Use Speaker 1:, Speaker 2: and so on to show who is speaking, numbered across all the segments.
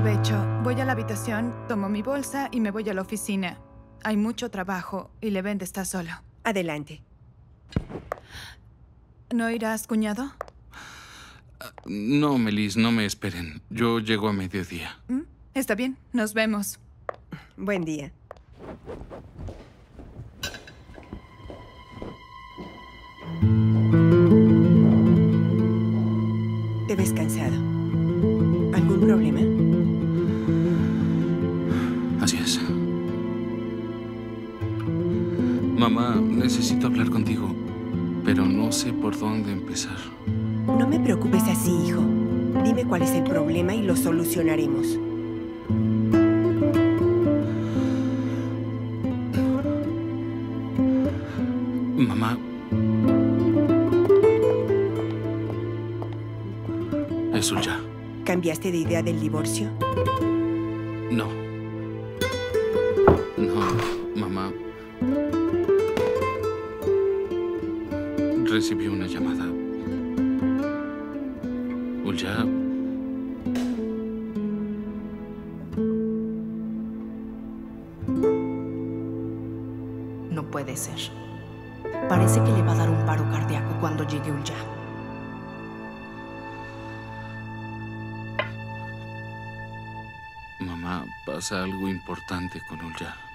Speaker 1: provecho. Voy a la habitación, tomo mi bolsa y me voy a la oficina. Hay mucho trabajo y Levent está solo.
Speaker 2: Adelante.
Speaker 1: ¿No irás, cuñado?
Speaker 3: No, Melis, no me esperen. Yo llego a mediodía.
Speaker 1: ¿Mm? Está bien, nos vemos.
Speaker 2: Buen día. Te ves cansado. ¿Algún problema?
Speaker 3: Mamá, necesito hablar contigo, pero no sé por dónde empezar.
Speaker 2: No me preocupes así, hijo. Dime cuál es el problema y lo solucionaremos.
Speaker 3: Mamá. Es ya.
Speaker 2: ¿Cambiaste de idea del divorcio?
Speaker 3: No, Recibí una llamada. Ulya.
Speaker 4: No puede ser. Parece que le va a dar un paro cardíaco cuando llegue Ulya.
Speaker 3: Mamá, pasa algo importante con Ulya.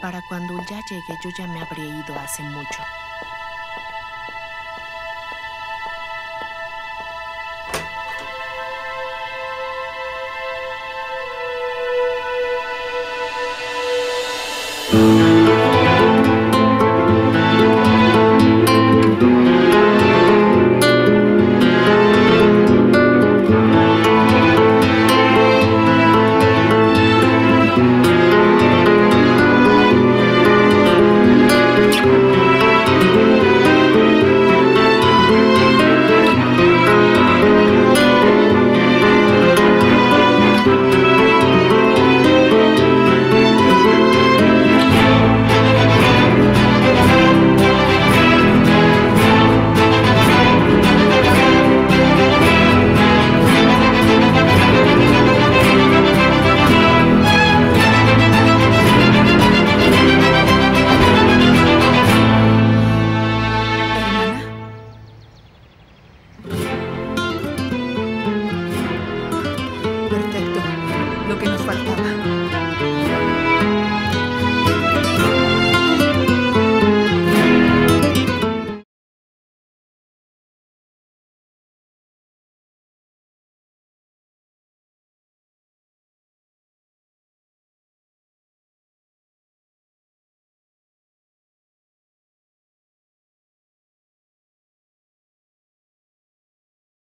Speaker 4: Para cuando Ulya llegue, yo ya me habría ido hace mucho. 不 好